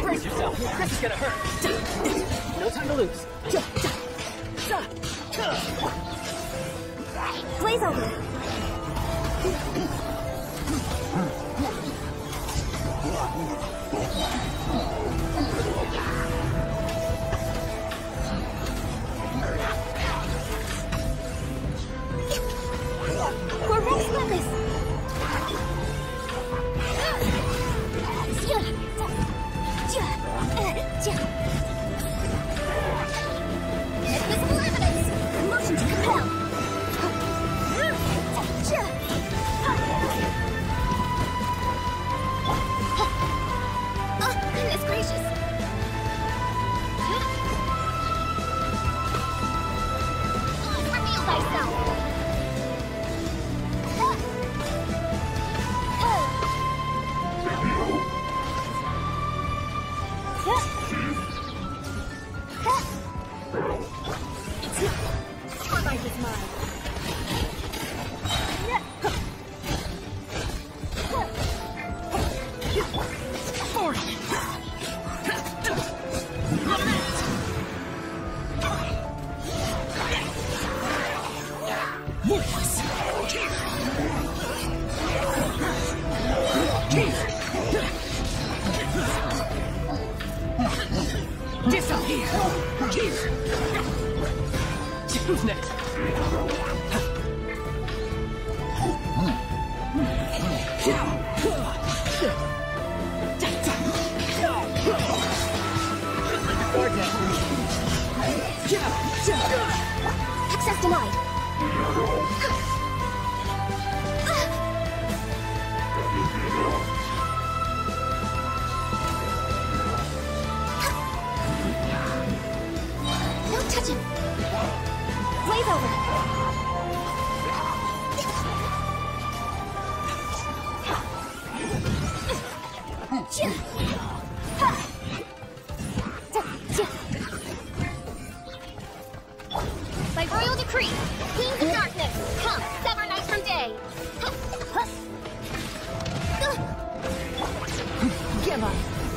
Brace yourself! This is gonna hurt! No time to lose! Blaze over! We're Starlight is mine. Disappear! Who's next? Access denied. Wave over! By royal decree, Queen of Darkness, come, sever night from day. Give up.